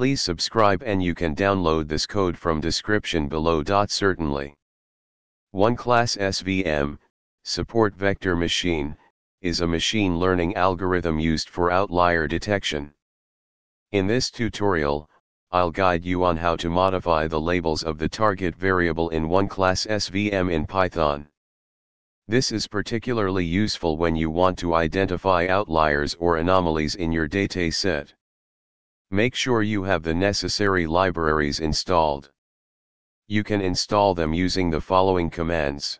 Please subscribe and you can download this code from description below. Certainly. One class SVM, support vector machine, is a machine learning algorithm used for outlier detection. In this tutorial, I'll guide you on how to modify the labels of the target variable in one class SVM in Python. This is particularly useful when you want to identify outliers or anomalies in your dataset. Make sure you have the necessary libraries installed. You can install them using the following commands.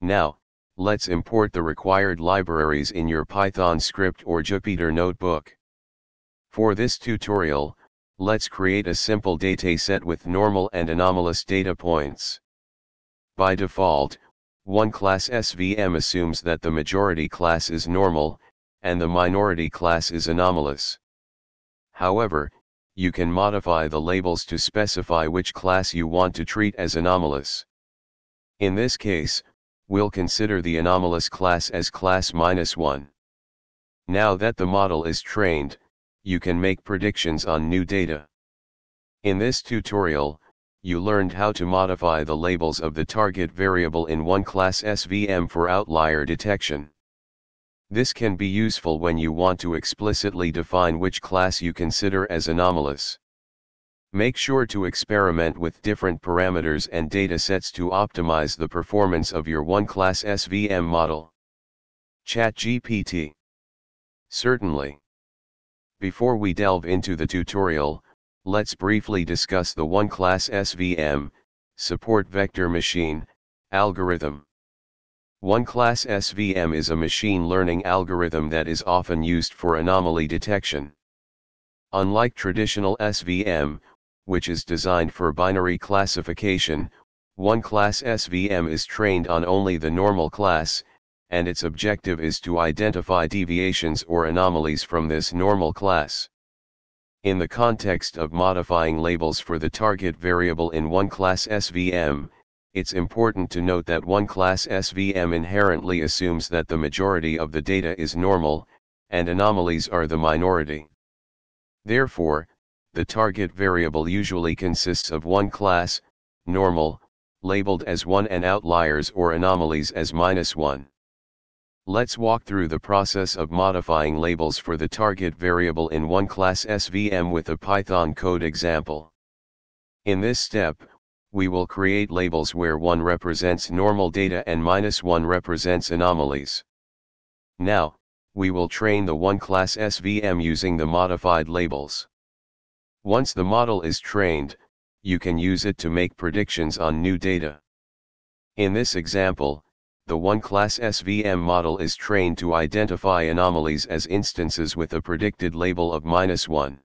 Now, let's import the required libraries in your Python script or Jupyter notebook. For this tutorial, let's create a simple dataset with normal and anomalous data points. By default, one class SVM assumes that the majority class is normal, and the minority class is anomalous. However, you can modify the labels to specify which class you want to treat as anomalous. In this case, we'll consider the anomalous class as class minus 1. Now that the model is trained, you can make predictions on new data. In this tutorial, you learned how to modify the labels of the target variable in one class SVM for outlier detection. This can be useful when you want to explicitly define which class you consider as anomalous. Make sure to experiment with different parameters and datasets to optimize the performance of your one-class SVM model. ChatGPT Certainly. Before we delve into the tutorial, let's briefly discuss the one-class SVM, support vector machine, algorithm. One-class SVM is a machine learning algorithm that is often used for anomaly detection. Unlike traditional SVM, which is designed for binary classification, one class SVM is trained on only the normal class, and its objective is to identify deviations or anomalies from this normal class. In the context of modifying labels for the target variable in one class SVM, it's important to note that one class SVM inherently assumes that the majority of the data is normal, and anomalies are the minority. Therefore, the target variable usually consists of one class, normal, labeled as 1 and outliers or anomalies as minus 1. Let's walk through the process of modifying labels for the target variable in one class SVM with a Python code example. In this step, we will create labels where 1 represents normal data and minus 1 represents anomalies. Now, we will train the one class SVM using the modified labels. Once the model is trained, you can use it to make predictions on new data. In this example, the one-class SVM model is trained to identify anomalies as instances with a predicted label of minus 1.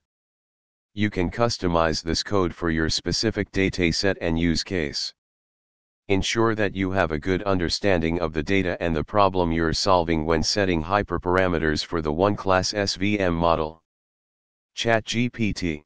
You can customize this code for your specific dataset and use case. Ensure that you have a good understanding of the data and the problem you're solving when setting hyperparameters for the one-class SVM model. ChatGPT